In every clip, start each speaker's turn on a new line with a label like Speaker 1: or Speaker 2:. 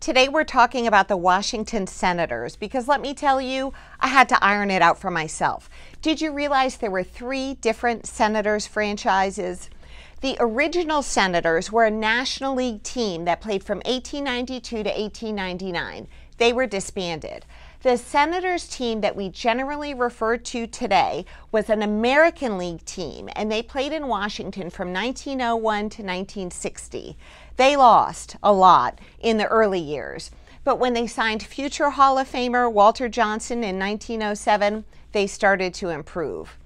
Speaker 1: Today we're talking about the Washington Senators because let me tell you, I had to iron it out for myself. Did you realize there were three different Senators franchises? The original Senators were a National League team that played from 1892 to 1899. They were disbanded. The Senators team that we generally refer to today was an American League team, and they played in Washington from 1901 to 1960. They lost a lot in the early years, but when they signed future Hall of Famer Walter Johnson in 1907, they started to improve.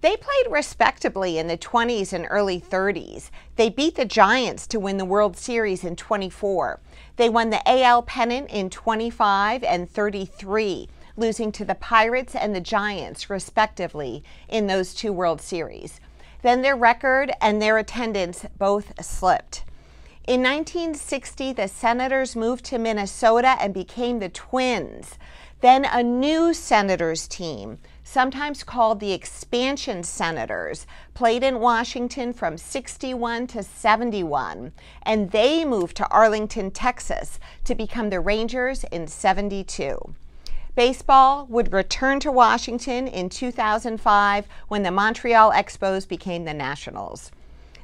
Speaker 1: They played respectably in the 20s and early 30s. They beat the Giants to win the World Series in 24. They won the AL pennant in 25 and 33, losing to the Pirates and the Giants, respectively, in those two World Series. Then their record and their attendance both slipped. In 1960, the Senators moved to Minnesota and became the Twins. Then a new Senators team, sometimes called the Expansion Senators, played in Washington from 61 to 71, and they moved to Arlington, Texas to become the Rangers in 72. Baseball would return to Washington in 2005 when the Montreal Expos became the Nationals.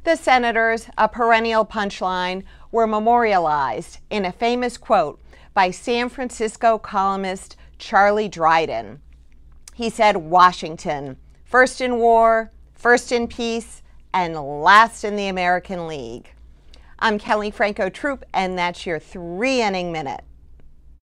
Speaker 1: The Senators, a perennial punchline, were memorialized in a famous quote by San Francisco columnist Charlie Dryden. He said, Washington, first in war, first in peace, and last in the American League. I'm Kelley Franco Troop, and that's your three inning minute.